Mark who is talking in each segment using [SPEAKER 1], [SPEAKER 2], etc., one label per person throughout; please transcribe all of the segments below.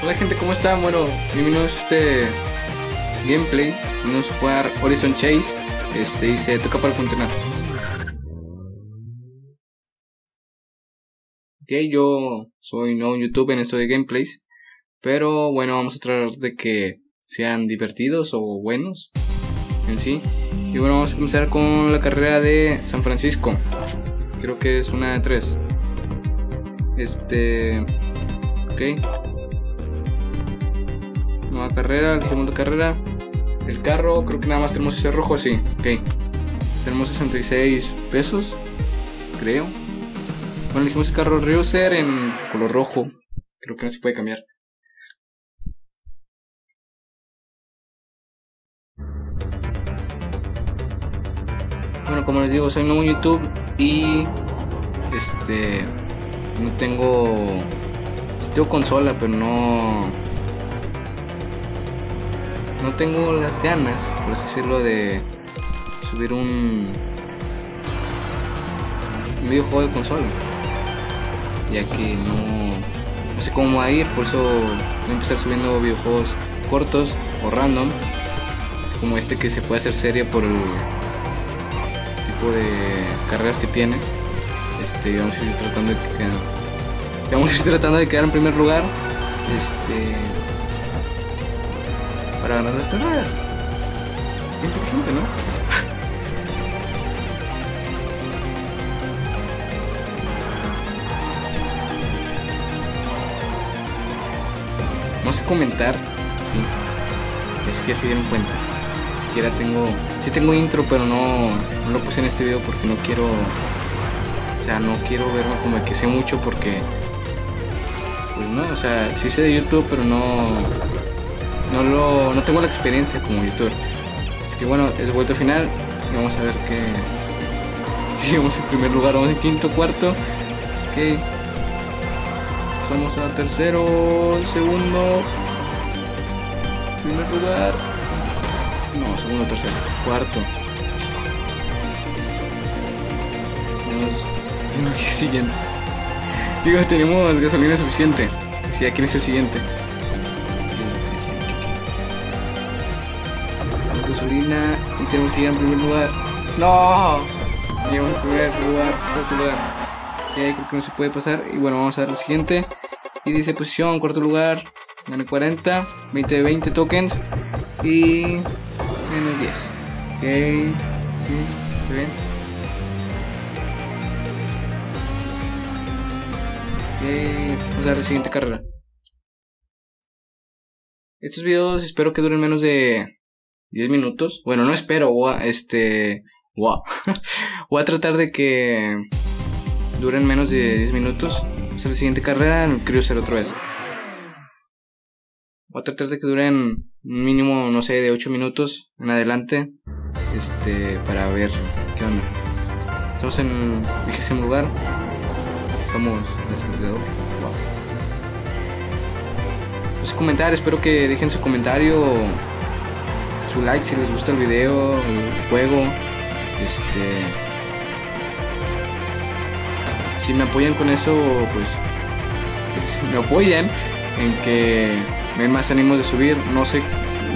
[SPEAKER 1] Hola gente, ¿cómo están? Bueno, bienvenidos a este gameplay. Vamos a jugar Horizon Chase. Este, y se toca para continuar. Ok, yo soy nuevo en YouTube en esto de gameplays. Pero bueno, vamos a tratar de que sean divertidos o buenos en sí. Y bueno, vamos a comenzar con la carrera de San Francisco. Creo que es una de tres. Este. Ok carrera, la carrera. El carro, creo que nada más tenemos ese rojo así. Ok. Tenemos 66 pesos, creo. Bueno, elegimos el carro Reuser en color rojo. Creo que no se puede cambiar. Bueno, como les digo, soy nuevo en YouTube y este no tengo pues tengo consola, pero no no tengo las ganas, por así decirlo, de subir un, videojuego de consola. Ya que no, no sé cómo va a ir, por eso voy a empezar subiendo videojuegos cortos o random. Como este que se puede hacer serie por el tipo de carreras que tiene. Este, vamos a ir tratando de que vamos a ir tratando de quedar en primer lugar. Este para ganar las carreras. Inteligente, ¿no? No sé comentar, sí. Es que se dieron cuenta. Ni siquiera tengo. Sí tengo intro, pero no, no lo puse en este video porque no quiero. O sea, no quiero verme como que sé mucho porque. Pues no, o sea, sí sé de YouTube, pero no no lo no tengo la experiencia como youtuber. Así que bueno, es vuelta final vamos a ver qué si vamos en primer lugar, vamos en quinto, cuarto. Ok. Pasamos al tercero, segundo, primer lugar. No, segundo, tercero, cuarto. Vamos siguiente. Digo, tenemos gasolina suficiente. Si ya quieres el siguiente. Gasolina y tenemos que ir en primer lugar. ¡No! Llegamos en primer lugar, cuarto lugar. Creo que no se puede pasar. Y bueno, vamos a ver lo siguiente. Y dice posición, cuarto lugar. Gané 40, 20 de 20 tokens. Y menos 10. Ok, sí, está bien. Ok, vamos a ver la siguiente carrera. Estos videos espero que duren menos de 10 minutos. Bueno, no espero, este, wow. voy a tratar de que duren menos de 10 minutos. O sea, la siguiente carrera, quiero hacer otra vez. Voy a tratar de que duren un mínimo, no sé, de 8 minutos en adelante. Este, para ver qué onda. Estamos en vigésimo lugar. Estamos en video. Wow. Pues comentar, espero que dejen su comentario su like si les gusta el video, el juego. Este. Si me apoyan con eso, pues. Si me apoyan en que me den más ánimo de subir. No sé.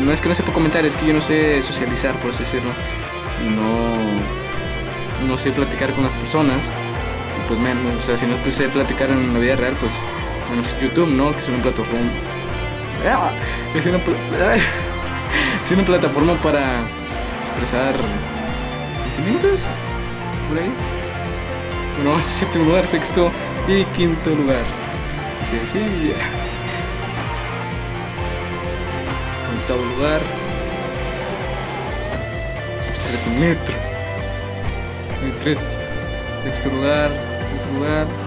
[SPEAKER 1] No es que no sepa comentar, es que yo no sé socializar, por así decirlo. No. No sé platicar con las personas. Y pues menos, o sea, si no sé platicar en la vida real, pues. Menos YouTube, ¿no? Que es una plataforma. Es una. Es una plataforma para expresar sentimientos. Por ahí. Bueno, séptimo lugar, sexto y quinto lugar. Sí, sí. Octavo lugar. Metro. Metro. Sexto lugar. Quinto lugar.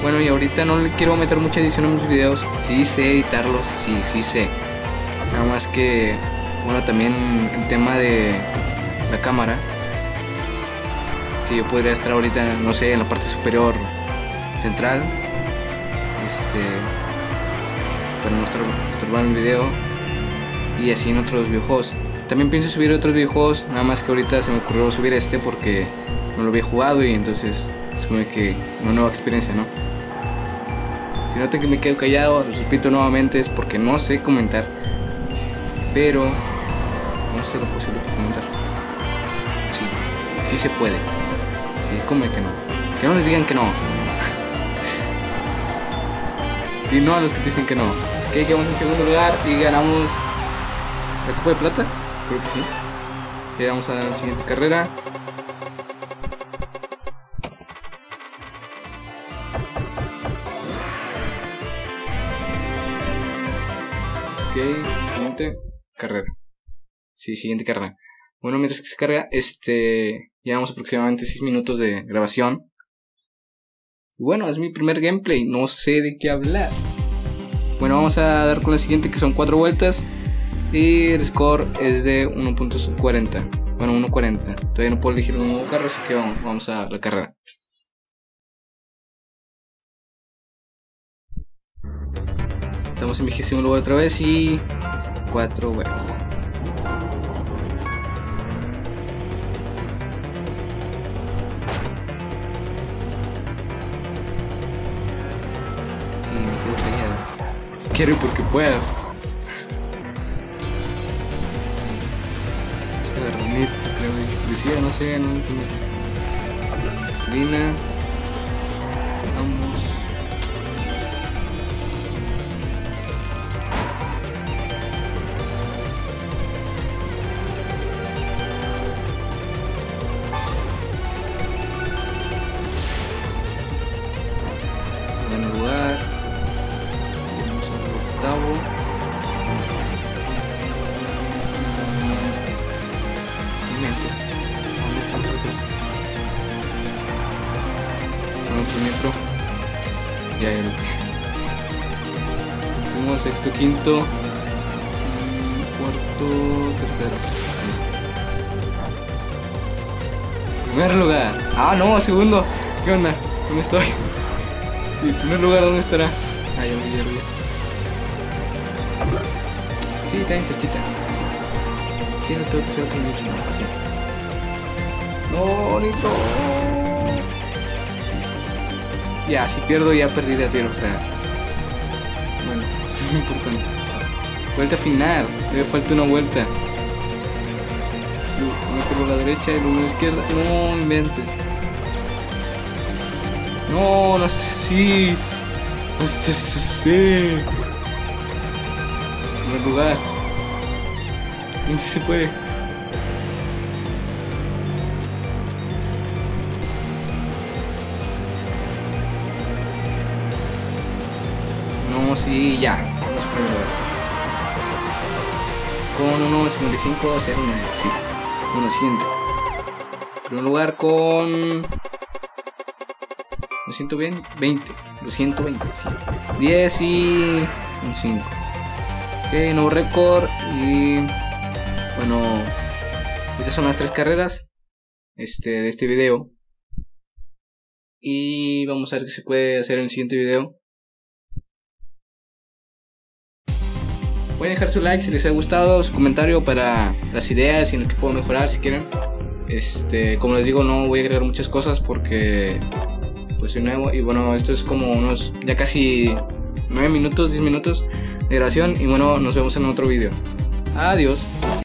[SPEAKER 1] Bueno, y ahorita no le quiero meter mucha edición en mis videos. Sí sé editarlos, sí, sí sé. Nada más que, bueno, también el tema de la cámara. Que yo podría estar ahorita, no sé, en la parte superior central. Este. Para mostrar, mostrar el video. Y así en otros videojuegos. También pienso subir otros videojuegos. Nada más que ahorita se me ocurrió subir este porque no lo había jugado y entonces es como que una nueva experiencia, ¿no? Si notan que me quedo callado, lo repito nuevamente, es porque no sé comentar. Pero no sé lo posible para comentar. Sí, sí se puede. Sí, como que no. Que no les digan que no. y no a los que te dicen que no. Que quedamos en segundo lugar y ganamos la Copa de Plata. Creo que sí. Llegamos a la siguiente carrera. Siguiente carrera. Sí, siguiente carrera. Bueno, mientras que se carga, este. Llevamos aproximadamente 6 minutos de grabación. Bueno, es mi primer gameplay, no sé de qué hablar. Bueno, vamos a dar con la siguiente que son 4 vueltas. Y el score es de 1.40. Bueno, 1.40. Todavía no puedo elegir un nuevo carro, así que vamos, vamos a la carrera. Estamos en vigésimo lugar otra vez y 4 vueltas. Sí, me quedo callado. Quiero porque puedo. Esta garroneta, creo que decía, no sé, no entiendo. Gasolina. Otros? Con otro metro. Ya, ya lo. Último, sexto, quinto. Cuarto, tercero. Primer lugar. Ah, no, segundo. ¿Qué onda? ¿Dónde estoy? ¿Y en primer lugar dónde estará? Ah, ya ya vi. Sí, está bien cerquita. Sí, no tengo que otro mucho. Nitro. Ya, si pierdo ya perdí de tiro, o sea. Bueno, es muy importante. Vuelta final. Le falta una vuelta. Uno por la derecha y uno a la izquierda. No inventes. No, no seas así. No seas así. Primer lugar. No sé si se puede. Sí, ya. Vamos. Con 1.55, 0, sí. Bueno, siguiente. Primer lugar con lo siento bien, 20. Lo siento 20, sí. 10 y un 5. Ok, nuevo récord. Y bueno, estas son las tres carreras este, de este video. Y vamos a ver qué se puede hacer en el siguiente video. Pueden dejar su like si les ha gustado, su comentario para las ideas y en lo que puedo mejorar si quieren. Este, como les digo, no voy a agregar muchas cosas porque pues soy nuevo y bueno, esto es como unos ya casi 9 minutos, 10 minutos de grabación y bueno, nos vemos en otro video. Adiós.